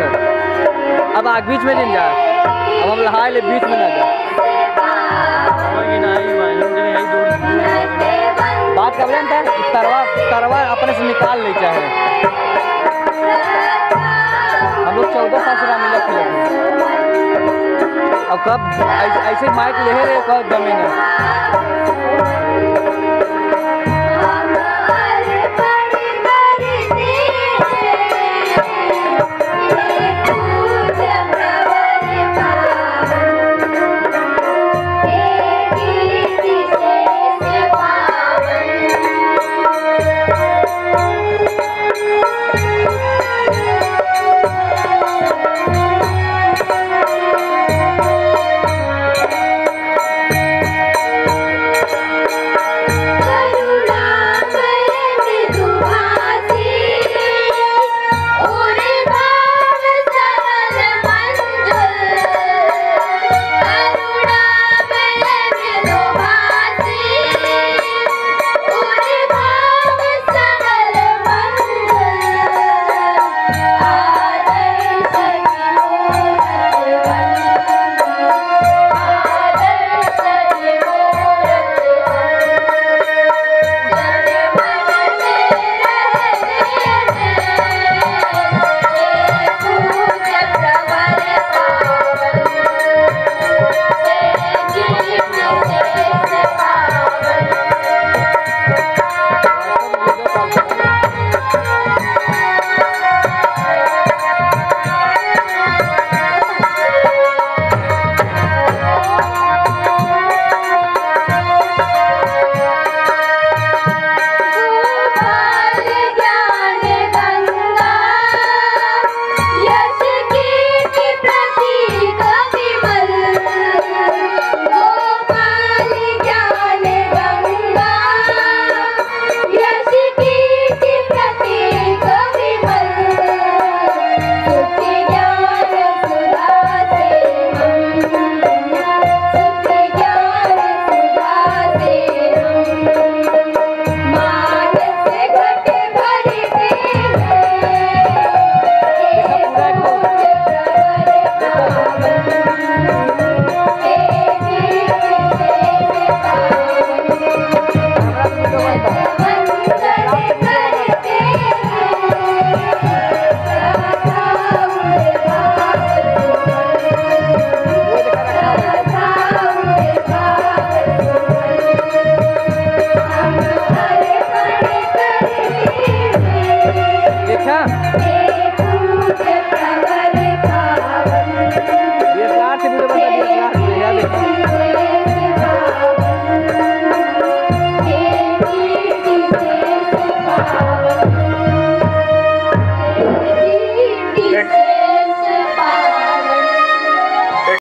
देख। अब आग बीच में नहीं जा अब हम लहा ले बीच में ना जा। बात कर रहे हैं तरवा तरवा अपने से निकाल ले चाहे। हम लोग चौदह साल से रामीला खेले अब कब ऐसे माइक ले रहे कब ज़मीन है